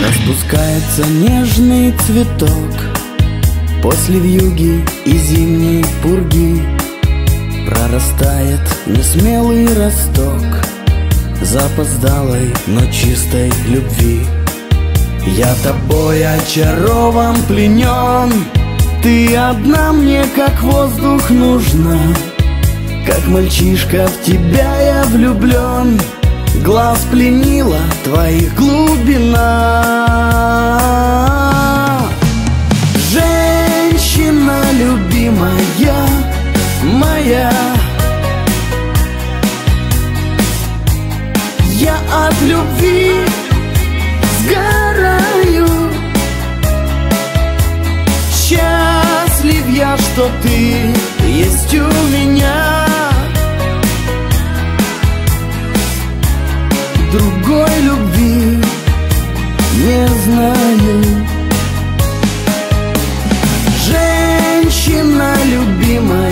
Распускается нежный цветок После вьюги и зимней пурги. Прорастает несмелый росток Запоздалой, но чистой любви. Я тобой очарован, пленен. Ты одна мне, как воздух, нужна. Как мальчишка в тебя я влюблен Глаз пленила твоих глубина. Женщина любимая моя. Я от любви сгораю. Счастлив я, что ты есть у меня Другой любви не знаю. Женщина любимая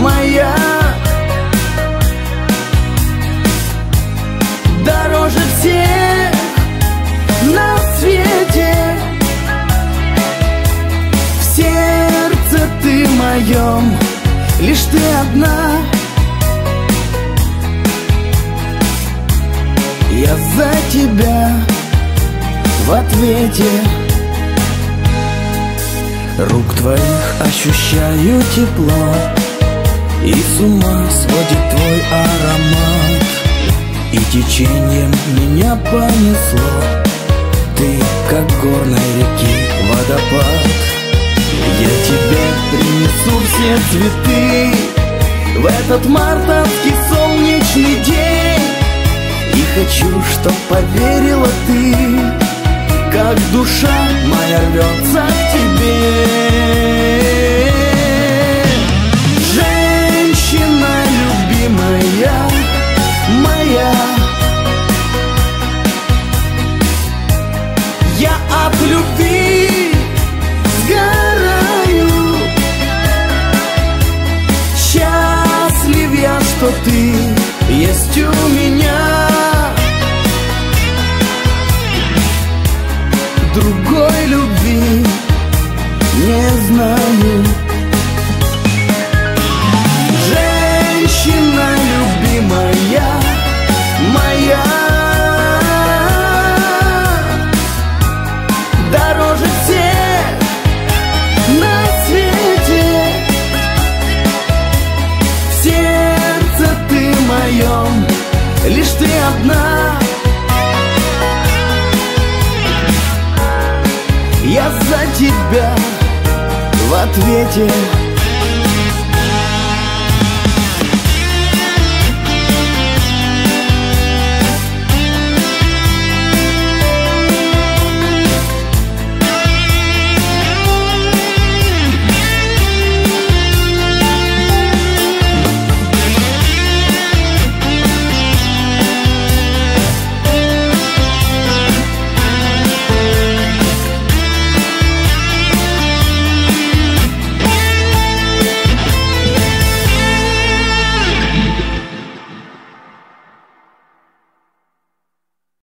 моя. Дороже всех на свете. В сердце ты моем Лишь ты одна Я за тебя в ответе. Рук твоих ощущаю тепло И с ума сводит твой аромат. И течением меня понесло. Ты, как горной реки водопад. Я тебе принесу все цветы. В этот мартовский солнечный день И хочу, чтоб поверила ты Как душа моя рвется к тебе. Женщина любимая моя Я от любви сгораю. Счастлив я, что ты есть у Другой любви не знаю. Женщина любимая моя Дороже всех на свете. В сердце ты моем Лишь ты одна тебя в ответе